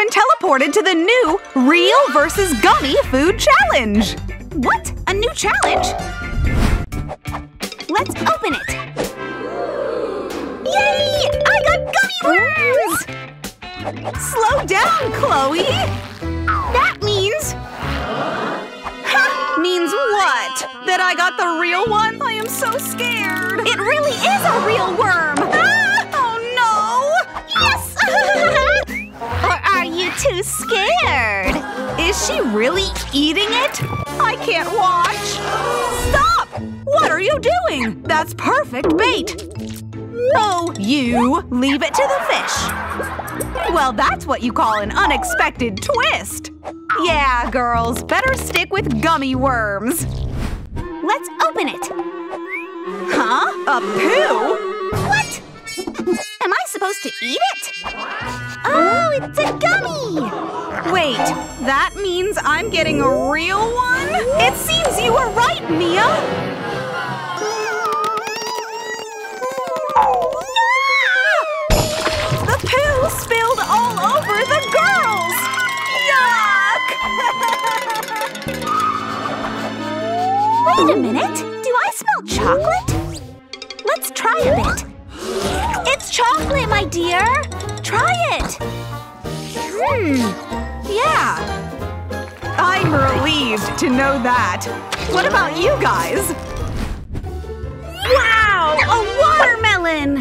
been teleported to the new Real versus Gummy Food Challenge! What? A new challenge? Let's open it! Yay! I got gummy worms! Slow down, Chloe! That means… Means what? That I got the real one? I am so scared! It really is a real worm! Too scared? Is she really eating it? I can't watch! Stop! What are you doing? That's perfect bait! Oh, you leave it to the fish. Well, that's what you call an unexpected twist. Yeah, girls, better stick with gummy worms. Let's open it! Huh? A poo? Supposed to eat it? Oh, it's a gummy! Wait, that means I'm getting a real one? It seems you were right, Mia! The poo spilled all over the girls! Yuck! Wait a minute! Do I smell chocolate? Let's try a bit. Chocolate, my dear! Try it! Hmm. Yeah. I'm relieved to know that. What about you guys? Wow! A watermelon!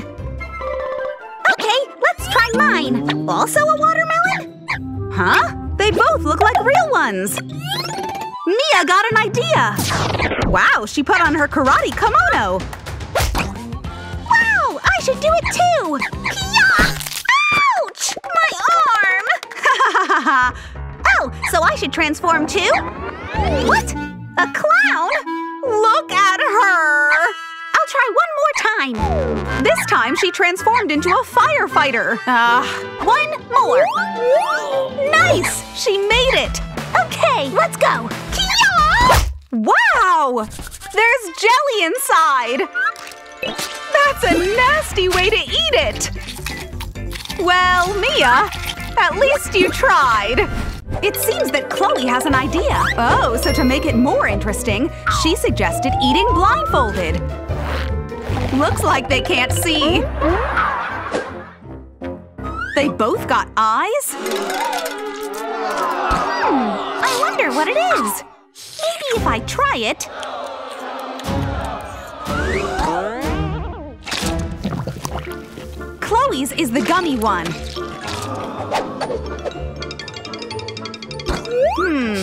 Okay, let's try mine. Also a watermelon? Huh? They both look like real ones. Mia got an idea. Wow, she put on her karate kimono. I should do it too! Ouch! My arm! Oh, so I should transform too? What? A clown? Look at her! I'll try one more time. This time she transformed into a firefighter. Ah, One more. nice! She made it! Okay, let's go. Wow! There's jelly inside! That's a nasty way to eat it! Well, Mia, at least you tried. It seems that Chloe has an idea. Oh, so to make it more interesting, she suggested eating blindfolded. Looks like they can't see. They both got eyes? Hmm, I wonder what it is. Maybe if I try it. Chloe's is the gummy one. Hmm,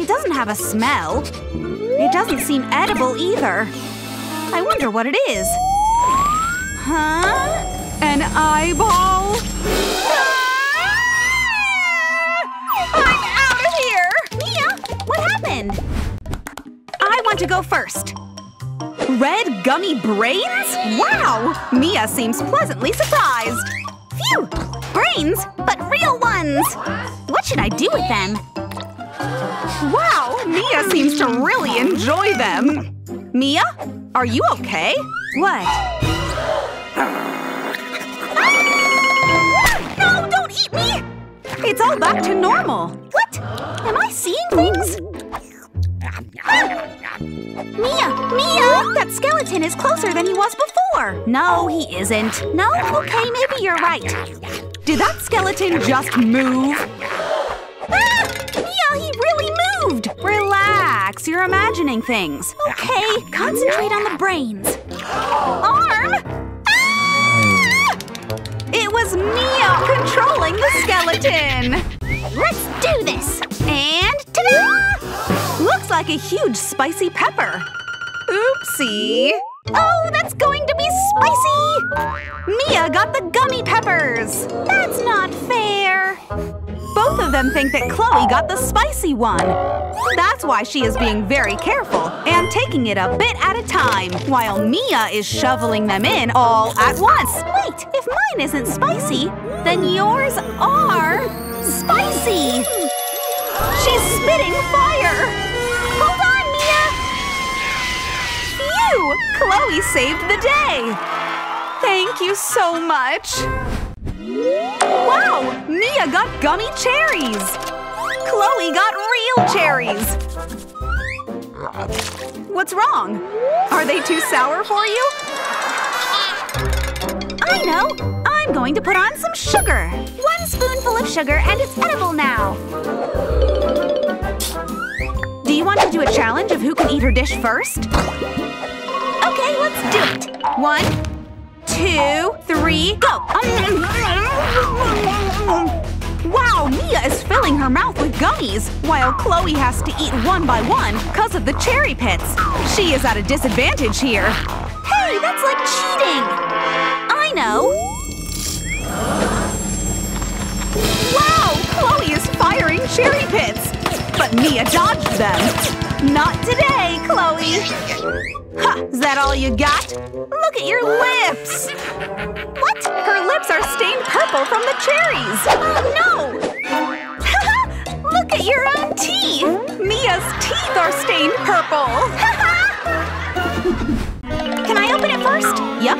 it doesn't have a smell. It doesn't seem edible either. I wonder what it is. Huh? An eyeball? Ah! I'm out of here! Mia, what happened? I want to go first. Red gummy brains? Wow! Mia seems pleasantly surprised. Phew! Brains, but real ones. What should I do with them? Wow, Mia seems to really enjoy them. Mia, are you okay? What? Ah! No, don't eat me! It's all back to normal. What? Am I seeing things? Mia! That skeleton is closer than he was before! No, he isn't. No? Okay, maybe you're right. Did that skeleton just move? Ah! Mia, he really moved! Relax, you're imagining things. Okay, concentrate on the brains. Arm! Ah! It was Mia controlling the skeleton. Let's do this! And ta-da! Looks like a huge spicy pepper. Oopsie. Oh, that's going to be spicy! Mia got the gummy peppers. That's not fair. Both of them think that Chloe got the spicy one. That's why she is being very careful and taking it a bit at a time, while Mia is shoveling them in all at once. Wait, if mine isn't spicy, then yours are spicy! She's spitting fire! Hold on! Chloe saved the day! Thank you so much! Wow! Mia got gummy cherries! Chloe got real cherries! What's wrong? Are they too sour for you? I know! I'm going to put on some sugar. One spoonful of sugar and it's edible now. Do you want to do a challenge of who can eat her dish first? Okay, let's do it. One, two, three, go! Wow, Mia is filling her mouth with gummies, while Chloe has to eat one by one because of the cherry pits. She is at a disadvantage here. Hey, that's like cheating! I know! Wow, Chloe is firing cherry pits! But Mia dodged them. Not today, Chloe! Ha! Is that all you got? Look at your lips! What? Her lips are stained purple from the cherries! Oh no! Look at your own teeth! Mia's teeth are stained purple! Can I open it first? Yep.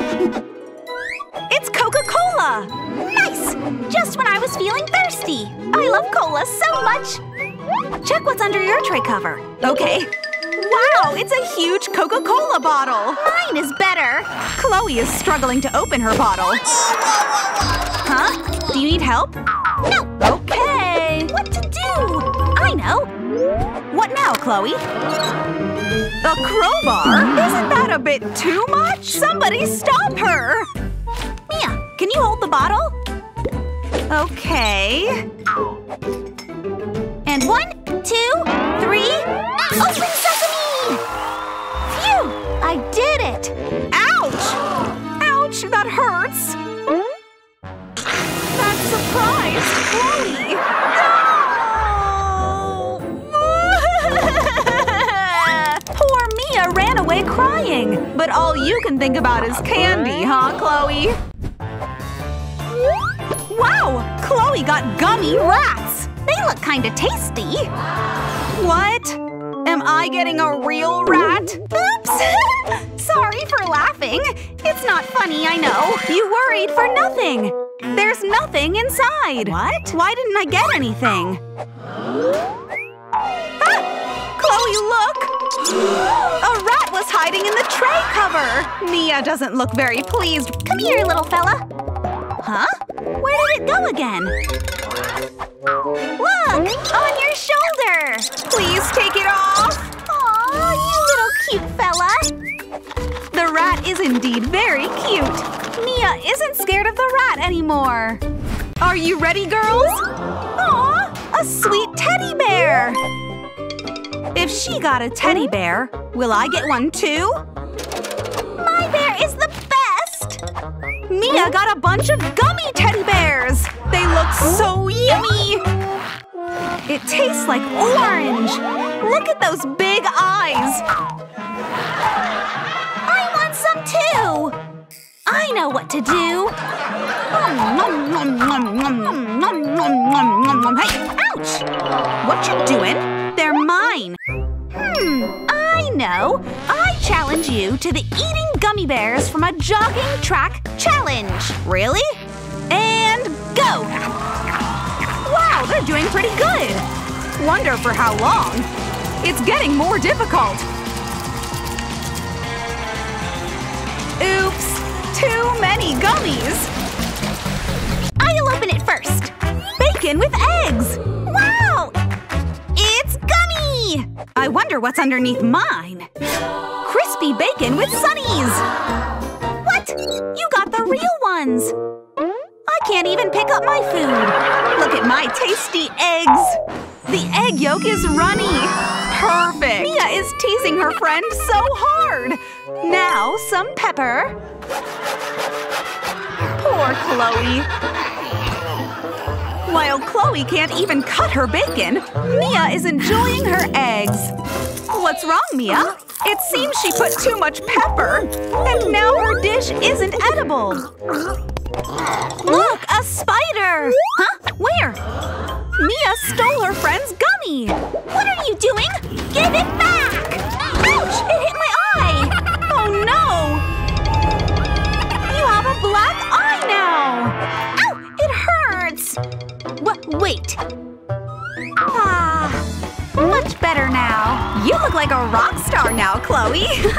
It's Coca-Cola! Nice! Just when I was feeling thirsty. I love cola so much. Check what's under your tray cover. Okay. Wow, it's a huge Coca-Cola bottle! Mine is better. Chloe is struggling to open her bottle. Huh? Do you need help? No! Okay. What to do? I know. What now, Chloe? A crowbar? Isn't that a bit too much? Somebody stop her! Mia, can you hold the bottle? Okay. And one, two, three, oh, open sesame! Phew! I did it! Ouch! Ouch, that hurts! That surprised Chloe! No! Poor Mia ran away crying! But all you can think about is candy, huh, Chloe? Wow! Chloe got gummy rats! They look kinda tasty. What? Am I getting a real rat? Oops! Sorry for laughing. It's not funny, I know. You worried for nothing! There's nothing inside! What? Why didn't I get anything? Ah! Chloe, look! A rat was hiding in the tray cover! Mia doesn't look very pleased. Come here, little fella. Huh? Where did it go again? Look! On your shoulder! Please take it off! Aw, you little cute fella! The rat is indeed very cute. Mia isn't scared of the rat anymore. Are you ready, girls? Aw, a sweet teddy bear! If she got a teddy bear, will I get one too? My bear is the best! Mia got a bunch of gummy teddy bears! It tastes like orange! Look at those big eyes! I want some too! I know what to do! Hey, ouch! What you doing? They're mine! Hmm, I know! I challenge you to the eating gummy bears from a jogging track challenge! Really? And go! They're doing pretty good! Wonder for how long? It's getting more difficult! Oops! Too many gummies! I'll open it first! Bacon with eggs! Wow! It's gummy! I wonder what's underneath mine. Crispy bacon with sunnies! What? You got the real ones! I can't even pick up my food! Look at my tasty eggs! The egg yolk is runny! Perfect! Mia is teasing her friend so hard! Now, some pepper. Poor Chloe. While Chloe can't even cut her bacon, Mia is enjoying her eggs. What's wrong, Mia? It seems she put too much pepper, and now her dish isn't edible. Look, a spider! Huh? Where? Mia stole her friend's gummy! What are you doing? Give it back! Ouch! It hit my eye! Oh no! You have a black eye now! Ow! It hurts! What? Wait. Ah, much better now. You look like a rock star now, Chloe.